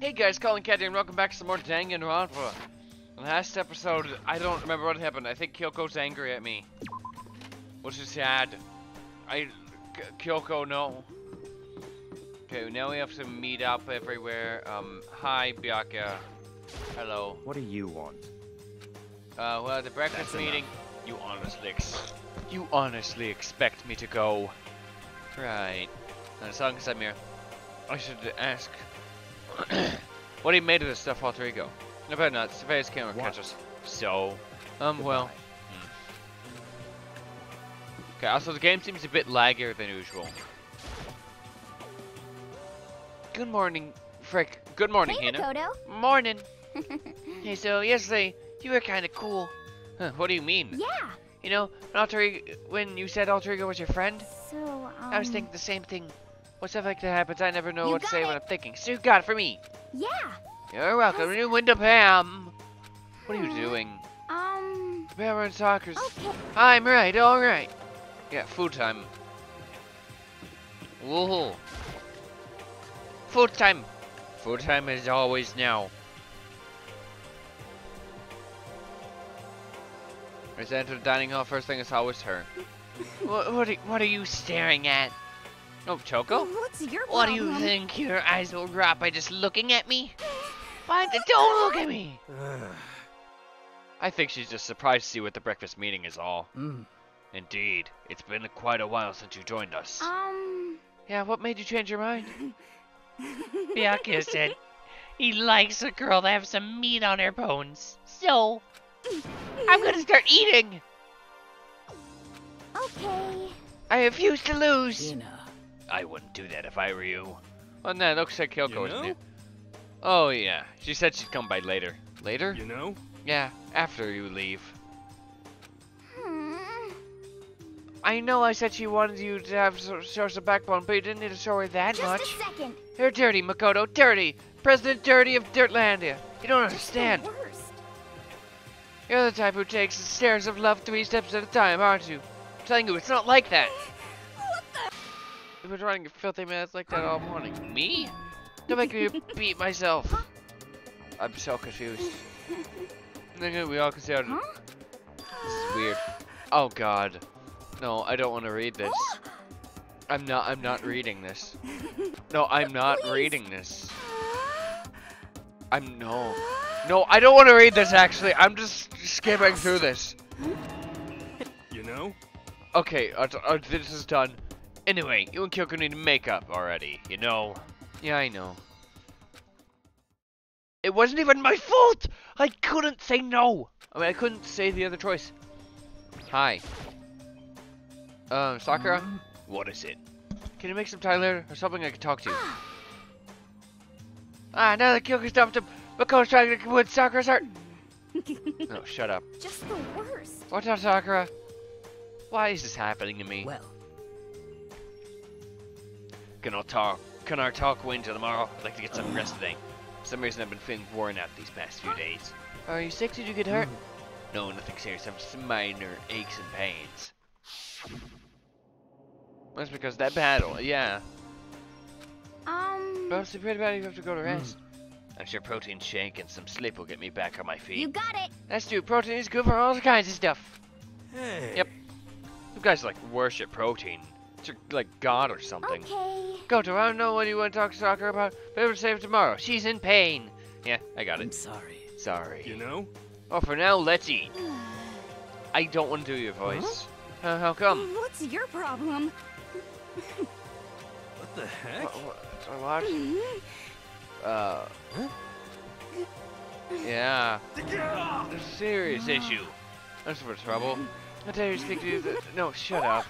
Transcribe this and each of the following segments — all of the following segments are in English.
Hey guys, Colin Caddy and welcome back to some more Danganronpa. Last episode, I don't remember what happened. I think Kyoko's angry at me. Which is sad. I... Kyoko, no. Okay, now we have to meet up everywhere. Um, hi, Byakuya. Hello. What do you want? Uh, well, the breakfast That's meeting... You honestly ex You honestly expect me to go. Right. As long as I'm here, I should ask... what do you made of this stuff, Rodrigo? I better not. Surveyor's camera What? catch us. So, um, well. Goodbye. Okay, also the game seems a bit laggier than usual. Good morning, Frick. Good morning, Hey, Hina. Makoto. Morning. hey, so yesterday you were kind of cool. Huh, what do you mean? Yeah. You know, when Alter when you said Alter Ego was your friend, So, um... I was thinking the same thing. When stuff like that happens, I never know You what to say when. I'm thinking. So you got it for me. Yeah. You're welcome. New window Pam. What are you doing? Um... Pam and soccer's. Okay. I'm right, alright. Yeah, food time. Woohoo. Food time. Food time is always now. As I enter the dining hall, first thing I saw was her. what, what, are, what are you staring at? Oh, Toko? What's your What do you think? Your eyes will drop by just looking at me? Fine, don't look at me! I think she's just surprised to see what the breakfast meeting is all. Mm. Indeed, it's been quite a while since you joined us. Um... yeah, what made you change your mind? Byakuya said he likes a girl that has some meat on her bones. So, I'm gonna start eating! Okay. I refuse to lose! Hina. I wouldn't do that if I were you. Well, no, it looks like Kyoko You isn't know? here. Oh, yeah. She said she'd come by later. Later? You know? Yeah, after you leave. Hmm. I know I said she wanted you to have so- show some backbone, but you didn't need to show her that Just much. a second. You're dirty, Makoto. Dirty. President Dirty of Dirtlandia. You don't understand. The worst. You're the type who takes the stairs of love three steps at a time, aren't you? I'm telling you, it's not like that. You've been running filthy mouth like that all morning. Me? Don't make me beat myself. I'm so confused. Nigga, we all considered Huh? This is weird. Oh god. No, I don't want to read this. I'm not I'm not reading this. No, I'm not Please. reading this. I'm no. No, I don't want to read this actually. I'm just skipping through this. You know? Okay, uh, uh, this is done. Anyway, you and Kyoko need to make up already, you know? Yeah, I know. It wasn't even my fault! I couldn't say no! I mean, I couldn't say the other choice. Hi. Um, Sakura? What is it? Can you make some time later, or something I can talk to you? ah, now that Kyoko's dumped him, Makoto's trying to win Sakura's heart! no, shut up. Just the worst. What's up, Sakura? Why is this happening to me? Well, Can our talk? Can our talk win till tomorrow? I'd like to get some rest today. For some reason, I've been feeling worn out these past few days. Are you sick? Did you get hurt? No, nothing serious. I'm just minor aches and pains. That's because of that battle. Yeah. Um... But it's pretty bad. If you have to go to rest. I'm sure protein shake and some sleep will get me back on my feet. You got it. That's true. Protein is good for all kinds of stuff. Hey. Yep. You guys like worship protein. It's your, like God or something. Okay. Go to. I don't know what you want to talk to Sakura about, but it'll save tomorrow. She's in pain. Yeah, I got I'm it. sorry. Sorry. You know? Oh, for now, let's eat. I don't want to do your voice. Uh, how come? What's your problem? What the heck? What? what? what? Uh. Yeah. There's a serious issue. That's for trouble. I tell you to speak to you. No, shut up.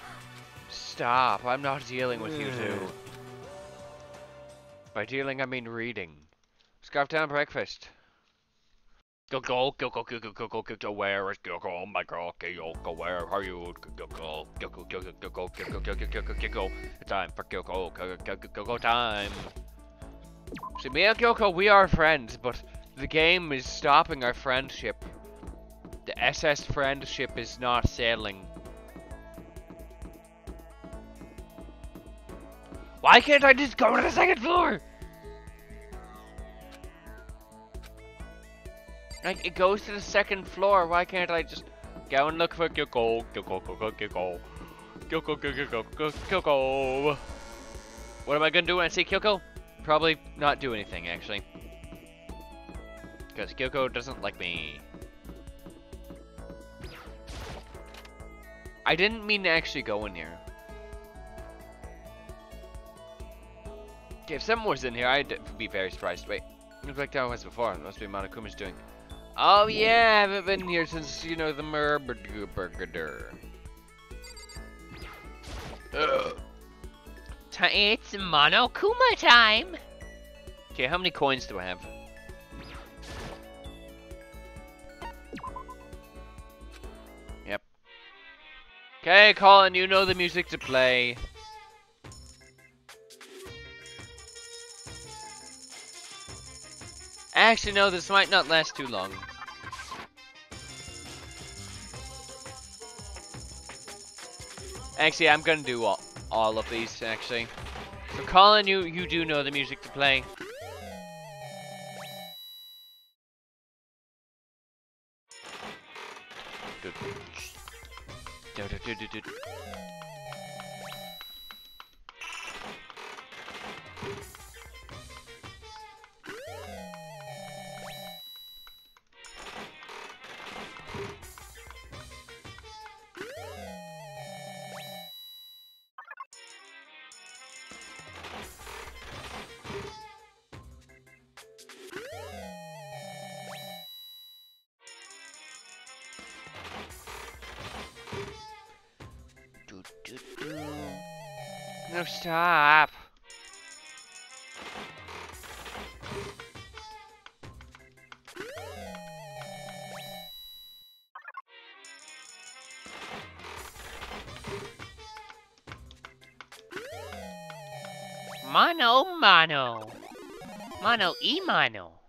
Stop, I'm not dealing with you two. By dealing, I mean reading. Scarf down breakfast. Google, Google, Google, Google, Google, where is Google? My girl, Google, where are you? Google, Google, Google, Google, Google, Google, Google, Google. It's time for Google, Google, Google time. See, me and Google, we are friends, but the game is stopping our friendship. The SS friendship is not sailing. Why can't I just go to the second floor? Like, it goes to the second floor. Why can't I just go and look for Kyoko? Kyoko, Kyoko, Kyoko. Kyoko, Kyoko, Kyoko, Kyoko. What am I gonna do when I see Kyoko? Probably not do anything, actually. Because Kyoko doesn't like me. I didn't mean to actually go in here. Okay, if someone was in here, I'd be very surprised. Wait, looks like that was before. Must be Monokuma's doing. Oh yeah, I haven't been here since, you know, the Murburger. It's Monokuma time! Okay, how many coins do I have? Yep. Okay, Colin, you know the music to play. Actually, no, this might not last too long. Actually, I'm gonna do all, all of these, actually. So, Colin, you, you do know the music to play. Do, No, stop. Mano, mano. Mano e mano.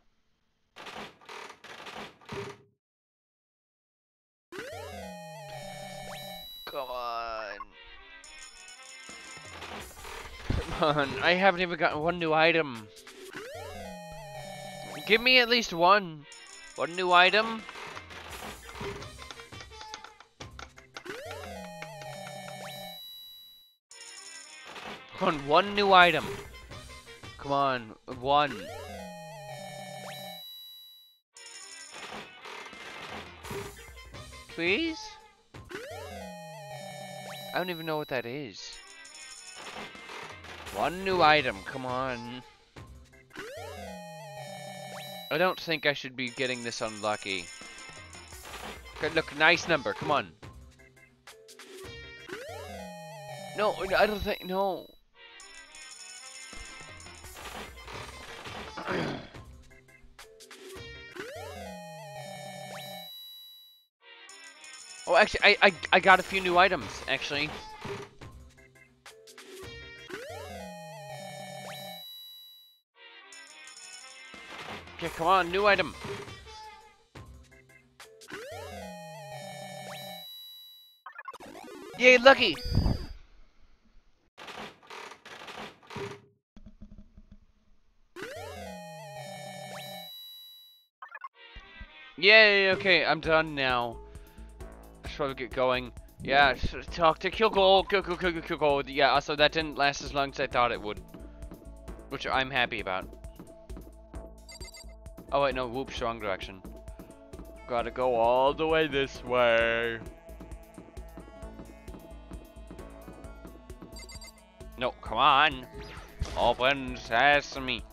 On, I haven't even gotten one new item. Give me at least one. One new item. Come on, one new item. Come on, one. Please? I don't even know what that is. One new item, come on. I don't think I should be getting this unlucky. Look, nice number, come on. No, I don't think, no. oh, actually, I, I, I got a few new items, actually. Okay, come on, new item. Yay, lucky! Yay, okay, I'm done now. I should probably get going. Yeah, talk to Kyoko, oh, Kyoko, Kyoko, Kyoko. Yeah, also that didn't last as long as I thought it would. Which I'm happy about. Oh wait, no, whoop, wrong direction. Gotta go all the way this way. No, come on. Open sesame.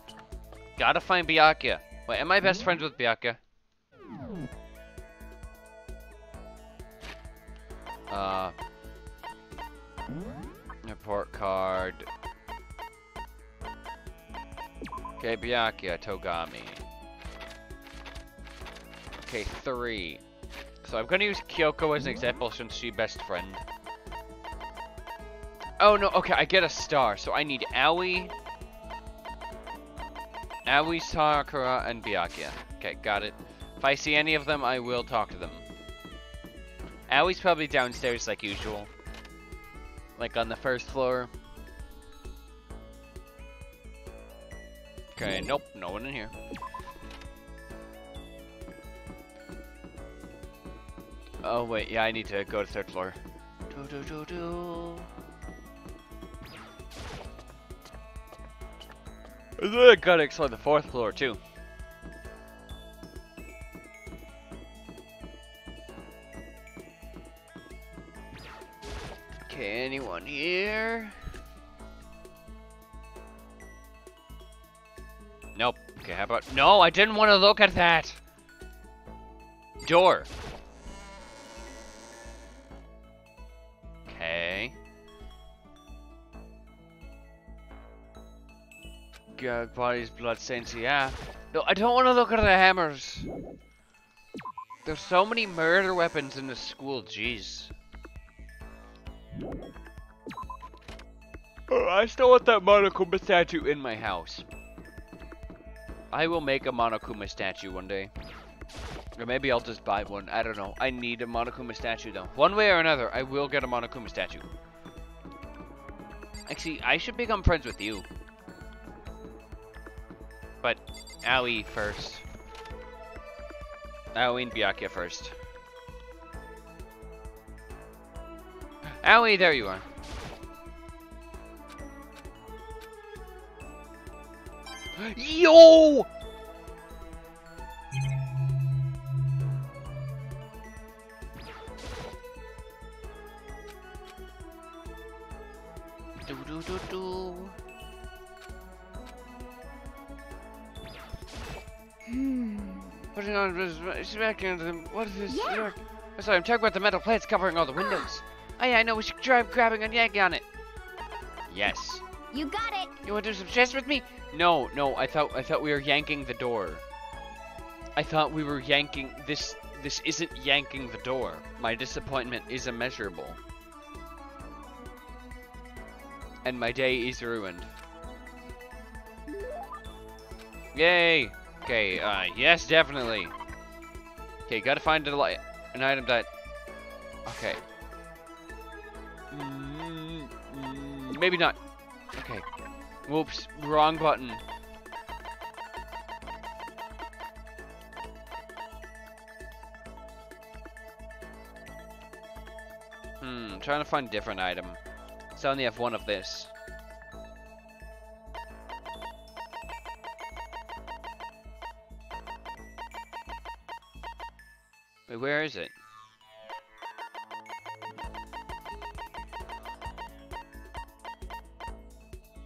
Gotta find Byakuya. Wait, am I best friends with Byakuya? Uh, report card. Okay, Byakuya, Togami. Okay, three. So I'm gonna use Kyoko as an example since she's best friend. Oh no, okay, I get a star. So I need Aoi, Aoi, Sakura, and Byakuya. Okay, got it. If I see any of them, I will talk to them. Aoi's probably downstairs like usual. Like on the first floor. Okay, nope, no one in here. Oh wait, yeah, I need to go to third floor. Do do do do. I gotta explore the fourth floor too. Okay, anyone here? Nope. Okay, how about... No, I didn't want to look at that! Door. Uh, God, bodies, blood stains, yeah. No, I don't want to look at the hammers. There's so many murder weapons in the school, jeez. Oh, I still want that Monokuma statue in my house. I will make a Monokuma statue one day. Or maybe I'll just buy one. I don't know. I need a Monokuma statue though. One way or another, I will get a Monokuma statue. Actually, I should become friends with you. But, Aoi first. Aoi and Byakuya first. Aoi, there you are. Yo! Do do do do. Putting on back into the what is this? Yeah. Oh, Sorry, I'm talking about the metal plates covering all the windows. Oh yeah, I know. We should try grabbing and yanking on it. Yes. You got it. You want to do some chess with me? No, no. I thought I thought we were yanking the door. I thought we were yanking this. This isn't yanking the door. My disappointment is immeasurable. And my day is ruined. Yay! Okay, uh, yes, definitely. Okay, gotta find a an item that... Okay. Mm, mm, maybe not. Okay. Whoops, wrong button. Hmm, trying to find a different item. So I only have one of this. Wait, where is it?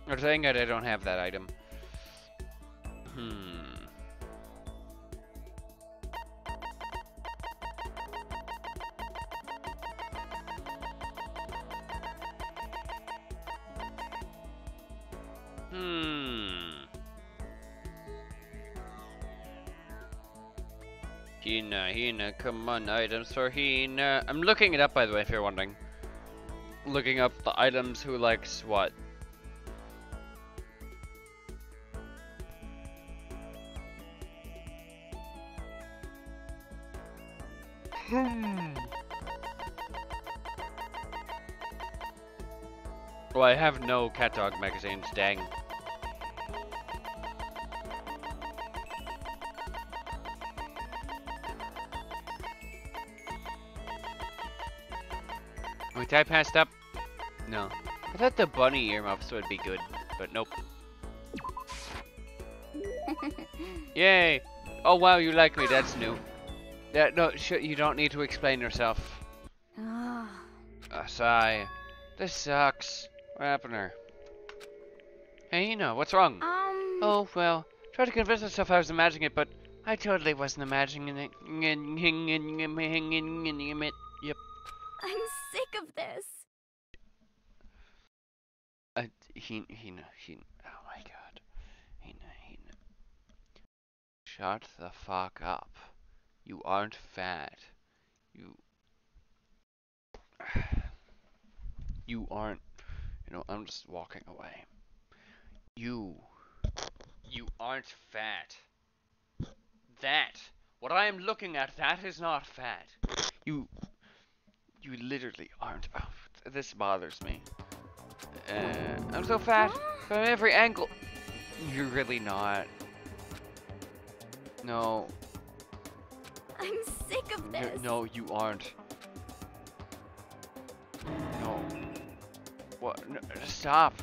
Or dang it, I don't have that item. Hmm. Hina, come on, items for Hina. I'm looking it up, by the way, if you're wondering. Looking up the items who likes what. Hmm. Well, I have no cat dog magazines, dang. Wait, I passed up? No. I thought the bunny earmuffs would be good, but nope. Yay! Oh wow, you like me, that's new. Yeah, no, sh you don't need to explain yourself. Ah. Sigh. This sucks. What happened to her? Hey, Hina, what's wrong? um. Oh, well, tried to convince myself I was imagining it, but I totally wasn't imagining it. He, he, he, oh my god. Hina, Hina. Shut the fuck up. You aren't fat. You. You aren't. You know, I'm just walking away. You. You aren't fat. That. What I am looking at, that is not fat. You. You literally aren't. Oh, this bothers me. Uh, I'm so fast from every angle. You're really not. No. I'm sick of this. No, no you aren't. No. What? No, stop.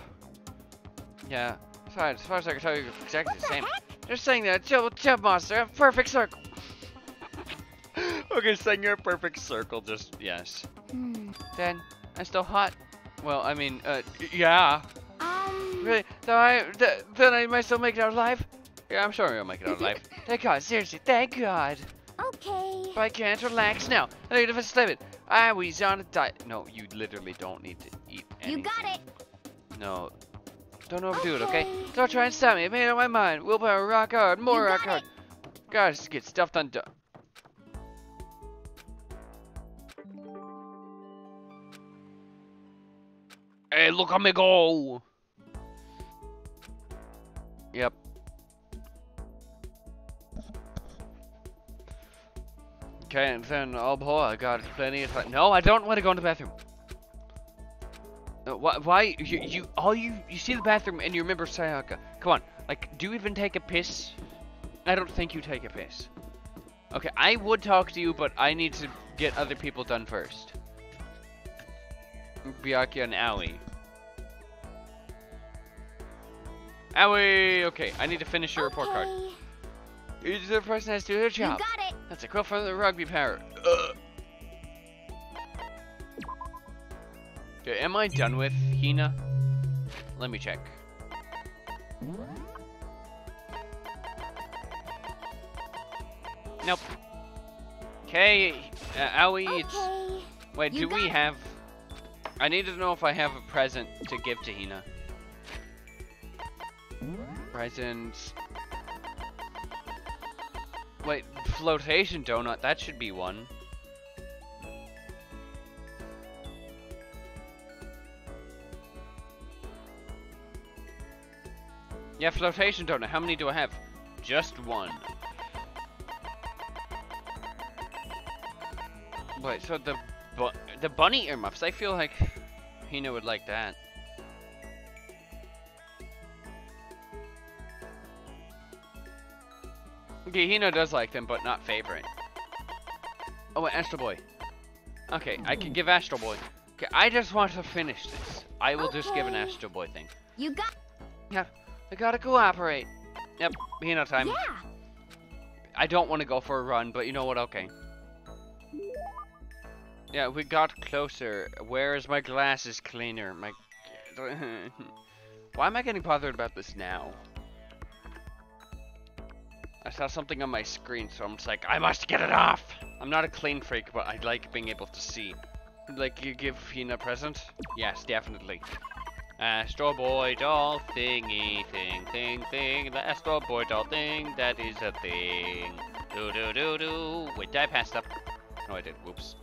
Yeah. Sorry, as far as I can tell, you're exactly what the, same. Heck? Just saying that chill, jump, monster, a perfect circle. okay, saying you're a perfect circle, just yes. Hmm. Then I'm still hot. Well, I mean, uh, yeah. Um. Really? Then I, th then I might still make it out alive? Yeah, I'm sure I'll make it out alive. thank God, seriously, thank God. Okay. But I can't relax now. I need to sleep it. I was on a diet. No, you literally don't need to eat anything. You got it. No. Don't overdo it, okay? Okay. Don't try and stop me. I made up my mind. Willpower, rock hard, more You rock hard. Gotta get stuff done. Hey, look at me go! Yep. Okay, and then, oh boy, I got plenty of time. No, I don't want to go in the bathroom. Why, why, you, you, all you, you see the bathroom and you remember Sayaka. Come on, like, do you even take a piss? I don't think you take a piss. Okay, I would talk to you, but I need to get other people done first. Byakuya and Aoi. Aoi! Okay, I need to finish your report card. Okay. Each other person has to do their You got it. That's a quote from the rugby power. Ugh. Okay, am I done with Hina? Let me check. Nope. Okay, uh, it's... Okay. Wait, You do we have... I need to know if I have a present to give to Hina. Presents... Wait, flotation donut, that should be one. Yeah, flotation donut, how many do I have? Just one. Wait, so the bu the bunny earmuffs, I feel like Hina would like that. Okay, Hina does like them, but not favorite. Oh, Astro Boy. Okay, I can give Astro Boy. Okay, I just want to finish this. I will just give an Astro Boy thing. You got. Yeah, I gotta cooperate. Yep, Hina time. Yeah. I don't want to go for a run, but you know what? Okay. Yeah, we got closer. Where is my glasses cleaner? My. Why am I getting bothered about this now? I saw something on my screen, so I'm just like, I must get it off. I'm not a clean freak, but I like being able to see. Like, you give Hina a present? Yes, definitely. Astro Boy doll thingy thing thing thing. The Astro Boy doll thing, that is a thing. Do do do do. Wait, did I pass up? No, I did. Whoops.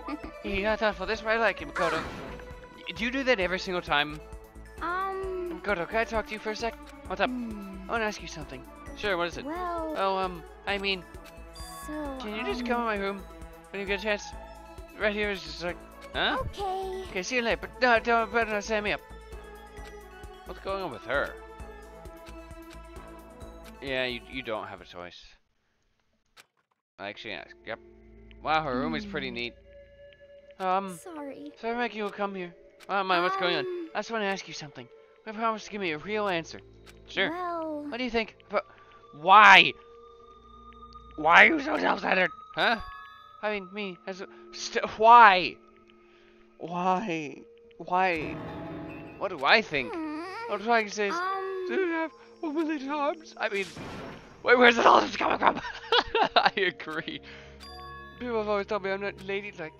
yeah, thoughtful. This is why I like him, Makoto. Do you do that every single time? Um. Makoto, can I talk to you for a sec? What's up? hmm, I want to ask you something. Sure, what is it? Well. Oh, um, I mean, So. can you just um, come in my room when you get a chance? Right here is just like, huh? Okay. Okay, see you later, but no, don't, better not set me up. What's going on with her? Yeah, you, you don't have a choice. Actually, yeah, yep. Wow, her room is pretty Hmm. neat. Um, Sorry. sorry making you come here. Oh my, what's going on? Um, I just want to ask you something. You promised to give me a real answer. Sure. Well. What do you think? But why? Why are you so self-centered? Huh? I mean, me as a, why? Why? Why? What do I think? hmm, I'm trying to say is, Um. do you have a million arms? I mean, wait, where's all this coming from? I agree. People have always told me I'm not ladylike.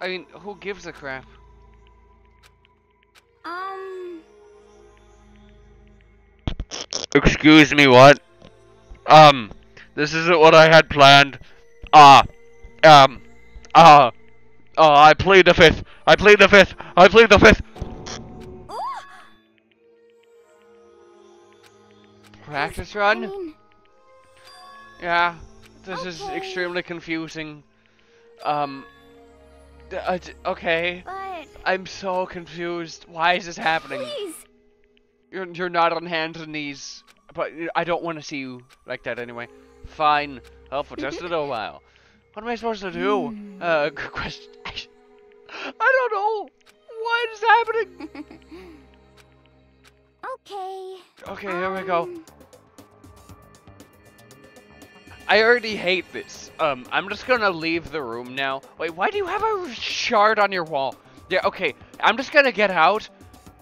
I mean, who gives a crap? Um. Excuse me, what? Um, this isn't what I had planned. Ah, um, ah, ah, I plead the fifth. I plead the fifth. I plead the fifth. Ooh, Practice run? Yeah, this is extremely confusing. Um, d- uh, okay, but I'm so confused. Why is this happening? please. You're, you're not on hands and knees, but I don't want to see you like that anyway. Fine, help for just a little while. What am I supposed to do? Hmm. Uh, good question. I don't know. What is happening? okay. Okay, here we go. I already hate this. Um, I'm just gonna leave the room now. Wait, why do you have a shard on your wall? Yeah, okay. I'm just gonna get out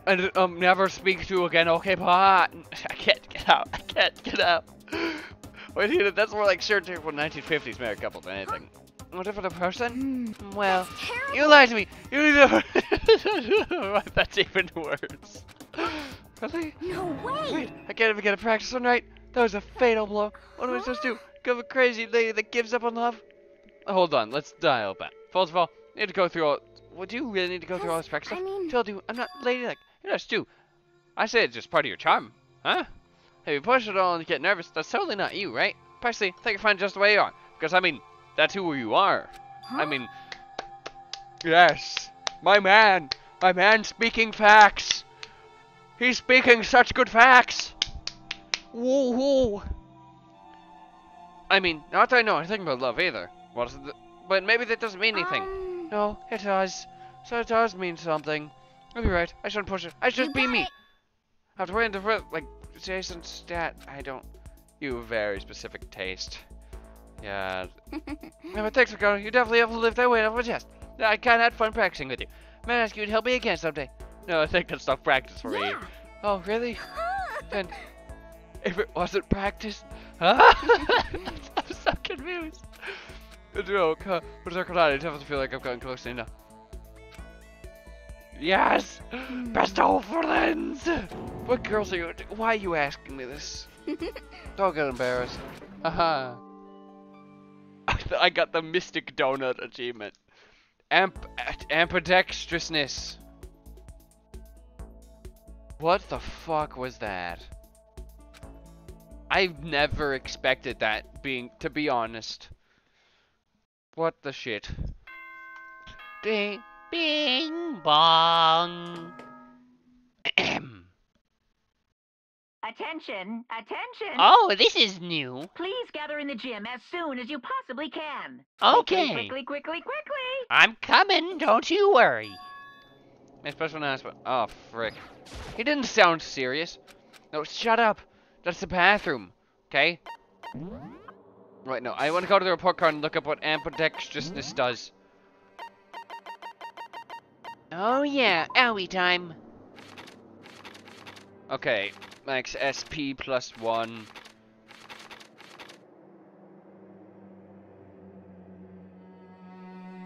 and um never speak to you again. Okay, bye. I can't get out. I can't get out. Wait, that's more like shirt tape from 1950s married couple than anything. What if it's a person? Hmm. Well, you lied to me. You never. that's even worse. Really? No way. Wait, I can't even get a practice one right. That was a fatal blow. What am I supposed to do? Go a crazy lady that gives up on love? Hold on, let's dial back. First of all, you need to go through all. Well, do you really need to go through all this practice I mean- Told you, I'm not ladylike. You're not Stu. I say it's just part of your charm, huh? If you push it all and get nervous, that's totally not you, right? Personally, I think you're fine just the way you are. Because, I mean, that's who you are. I mean, yes, my man, my man speaking facts. He's speaking such good facts. Woo woo. I mean, not that I know anything about love either. What is it? But maybe that doesn't mean anything. Um, No, it does. So it does mean something. You're right. I shouldn't push it. I should be me. it. After waiting to like Jason stat, I don't. You have very specific taste. Yeah. yeah but thanks for going. You definitely have lived that way off my chest. I kinda had fun practicing with you. May I ask you to help me again someday? No, I think that's not practice for me. Oh, really? Then, if it wasn't practice? I'm so confused. The joke, huh? But Circle I definitely feel like I've gotten close enough. Yes! Hmm. Besto friends! What girls are you? Why are you asking me this? Don't get embarrassed. Haha. Uh-huh. I got the Mystic Donut achievement. Amp ambidextrousness. What the fuck was that? I've never expected that being to be honest. What the shit? Ding bing bong. Attention, attention! oh, this is new. Please gather in the gym as soon as you possibly can. Okay. Quickly, quickly, quickly, quickly! I'm coming, don't you worry. My special announcement. Oh, frick. He didn't sound serious. No, shut up. That's the bathroom, okay? Right, no, I want to go to the report card and look up what ambidextrousness hmm? does. Oh yeah, owie time. Okay, max SP plus one.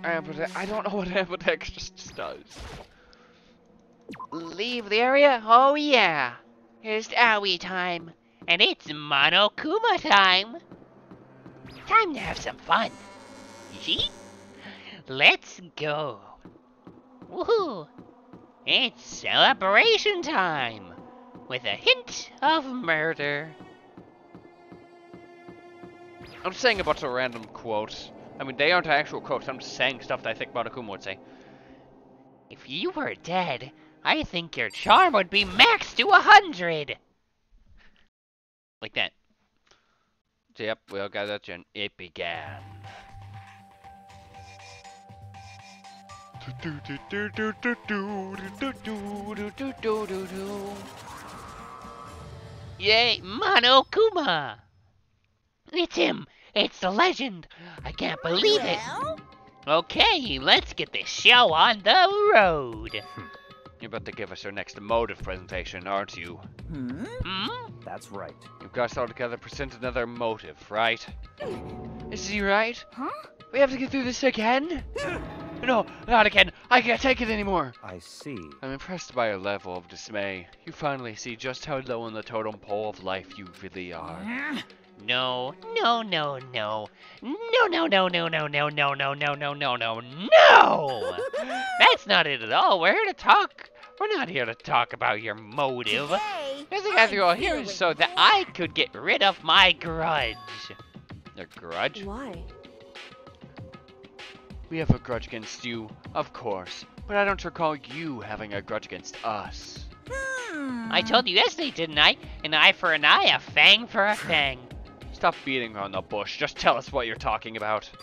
I don't know what ambidextrous does. Leave the area? Oh yeah. It's owie time. And it's Monokuma time. Time to have some fun. Yeet. Let's go. Woohoo! It's celebration time. With a hint of murder. I'm saying a bunch of random quotes. I mean, they aren't actual quotes. I'm just saying stuff that I think Monokuma would say. If you were dead, I think your charm would be maxed to a hundred. Like that. Yep, we all got that gen. It began. Yay, Monokuma! It's him! It's the legend! I can't believe it! Okay, let's get this show on the road. You're about to give us your next motive presentation, aren't you? Hmm? Hmm? That's right. You've got us all together, present another motive, right? Is he right? huh? We have to get through this again? No, not again. I can't take it anymore. I see. I'm impressed by your level of dismay. You finally see just how low on the totem pole of life you really are. No, no, no, no. No, no, no, no, no, no, no, no, no, no, no, no, no! That's not it at all. We're here to talk. We're not here to talk about your motive. There's a guy through all here so that. I could get rid of my grudge. Your grudge? Why? We have a grudge against you, of course, but I don't recall you having a grudge against us. Hmm. I told you yesterday, didn't I? An eye for an eye, a fang for a fang. Stop beating around the bush. Just tell us what you're talking about.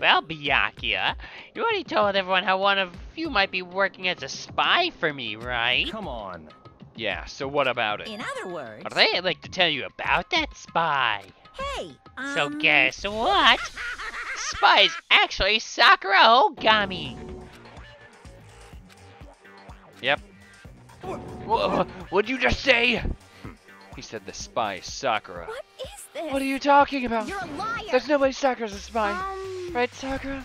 Well, Byakuya, you already told everyone how one of you might be working as a spy for me, right? Come on. Yeah, so what about it? In other words, I'd like to tell you about that spy. hey, um, So guess what? Spy is actually Sakura Ogami. Yep. Wha- What'd you just say? He said the spy is Sakura. What is this? What are you talking about? You're a liar. There's no way Sakura's a spy. Um, Right, Sakura?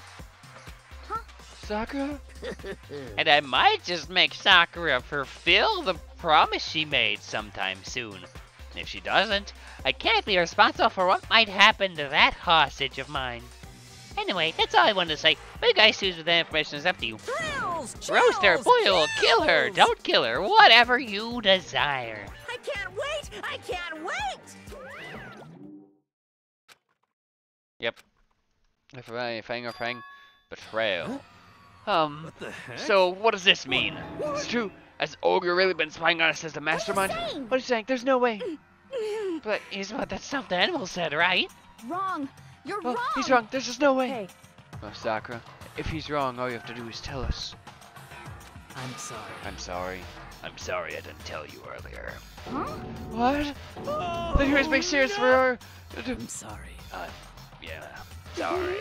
Huh? Sakura? And I might just make Sakura fulfill the promise she made sometime soon. And if she doesn't, I can't be responsible for what might happen to that hostage of mine. Anyway, that's all I wanted to say. What you guys choose with that information is up to you. Thrills, Roast her, boil her, kill her, don't kill her, whatever you desire. I can't wait. I can't wait. Yep. If I fang or fang, betrayal. Um, What the heck? so what does this mean? It's true. Has Ogre really been spying on us as the mastermind? saying? What are you saying? There's no way. But is what that stuffed animal said, right? wrong. You're Oh, wrong. he's wrong. There's just no way. Hey, Oh, Sakura, if he's wrong, all you have to do is tell us. I'm sorry. I'm sorry. I'm sorry I didn't tell you earlier. Huh? What? Then you guys make serious for? I'm sorry. Uh, yeah. Sorry.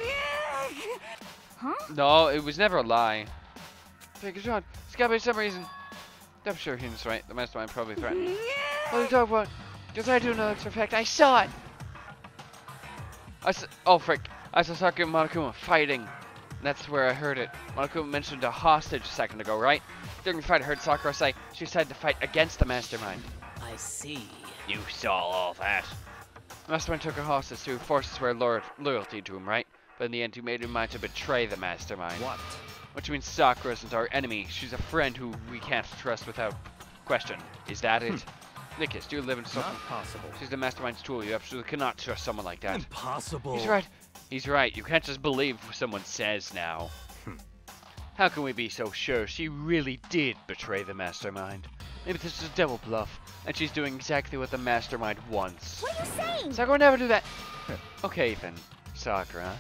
Huh? No, it was never a lie. Take it on. It's gotta be some reason. I'm sure he's right. The mastermind probably threatened. What are you talking about? Because I do know it's for a fact. I saw it. I s- oh frick. I saw Sakura and Monokuma fighting. That's where I heard it. Monokuma mentioned a hostage a second ago, right? During the fight, I heard Sakura say she decided to fight against the mastermind. I see. You saw all that. Mastermind took a hostage to force us to swear lo- loyalty to him, right? But in the end, he made him mind to betray the mastermind. What? Which means Sakura isn't our enemy. She's a friend who we can't trust without question. Is that it? Nikus, do you live in Not something? possible. She's the mastermind's tool. You absolutely cannot trust someone like that. Impossible. He's right. He's right. You can't just believe what someone says now. Hmm. How can we be so sure she really did betray the mastermind? Maybe this is a double bluff, and she's doing exactly what the mastermind wants. What are you saying? Sakura would never do that. okay then, Sakura.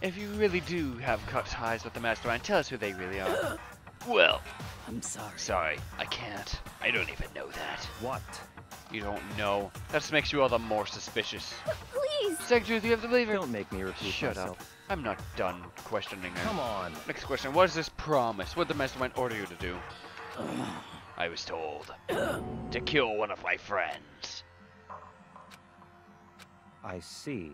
If you really do have cut ties with the mastermind, tell us who they really are. well, I'm sorry. sorry, I can't. I don't even know that. What? You don't know. That just makes you all the more suspicious. Please. Second truth, you have to believe her. Don't make me repeat Shut myself. up. I'm not done questioning her. Come on. Next question. What is this promise? What did the mastermind order you to do? I was told to kill one of my friends. I see.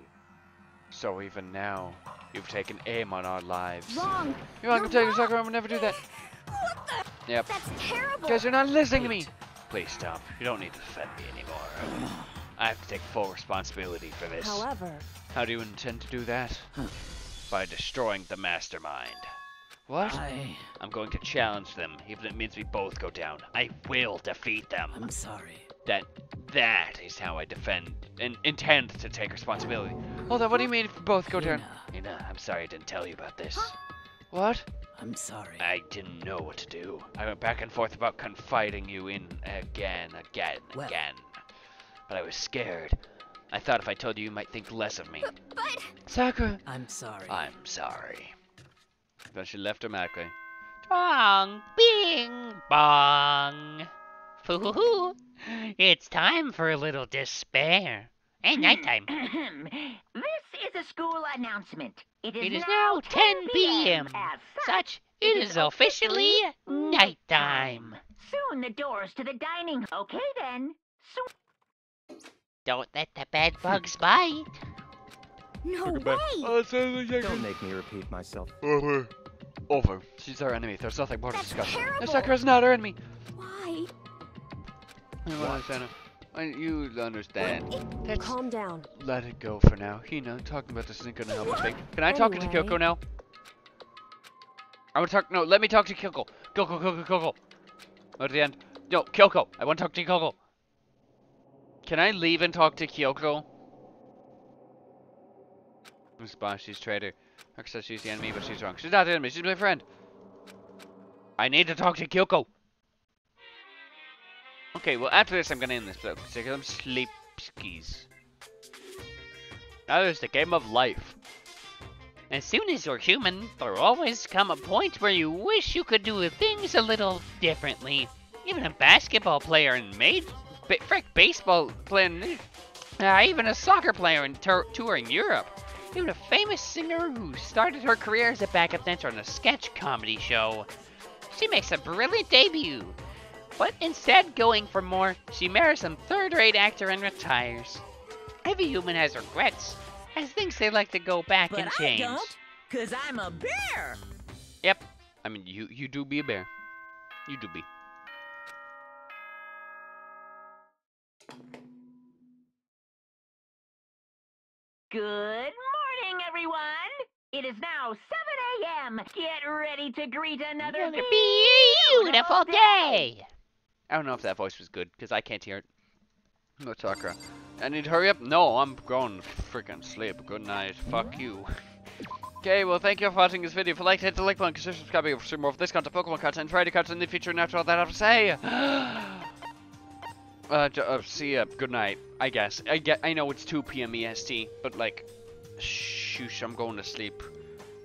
So even now, you've taken aim on our lives. Wrong. You're not gonna tell You're you, Sakura. I would never do that. What the? Yep. That's terrible. Guys, you're not listening to me. Please stop. You don't need to defend me anymore. I have to take full responsibility for this. However, How do you intend to do that? By destroying the mastermind. What? I I'm going to challenge them, even if it means we both go down. I will defeat them. I'm sorry. That that is how I defend and intend to take responsibility. Hold on, what do you mean if we both go down? Hina, I'm sorry I didn't tell you about this. What? I'm sorry. I didn't know what to do. I went back and forth about confiding you in again, again, Well- again. But I was scared. I thought if I told you, you might think less of me. But Sakura! I'm sorry. I'm sorry. Then she left dramatically. Bong, bing, bong. Foo-hoo-hoo. It's time for a little despair. And nighttime. this is a school announcement. It is, It is now 10 p.m. As Such, it is officially nighttime. Soon the doors to the dining. Okay then. Soon. Don't let the bed bugs bite. no way. Don't make me repeat myself. Over. She's our enemy. There's nothing more to discuss. Terrible. Sakura's not our enemy. Why? You understand? Uh, You understand. Let's Calm down. let it go for now. Hina, talking about this isn't gonna help thing. Can I talk to Kyoko now? I want to talk. No, let me talk to Kyoko. Kyoko, Kyoko, Kyoko. At the end. No, Kyoko. I want to talk to Kyoko. Can I leave and talk to Kyoko? Miss Boss, she's traitor. Her says she's the enemy, but she's wrong. She's not the enemy. She's my friend. I need to talk to Kyoko. Okay, well after this I'm gonna end this though, because I'm sleep skis. That is the game of life. As soon as you're human, there always come a point where you wish you could do things a little differently. Even a basketball player and made, frick, baseball playing, uh, even a soccer player in touring Europe. Even a famous singer who started her career as a backup dancer on a sketch comedy show. She makes a brilliant debut, but instead going for more, she marries some third-rate actor and retires. Every human has regrets, has things they like to go back But and I change. don't, cause I'm a bear. Yep. I mean, you you do be a bear. You do be. Good. It is now 7 a.m. Get ready to greet another Another beautiful day. I don't know if that voice was good because I can't hear it. No Sakura. I need to hurry up. No, I'm going to freaking sleep. Good night. Fuck you. Okay, well, thank you for watching this video. If you liked it, hit the like button, consider subscribing for more of this content, Pokemon content, Friday content in the future, and after all that I have to say, uh, uh, see ya. Good night. I guess. I get. I know it's 2 p.m. EST, but like, shoosh, I'm going to sleep.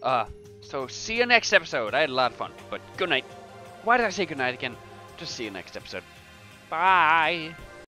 Uh, so see you next episode. I had a lot of fun, but good night. Why did I say good night again? Just see you next episode. Bye.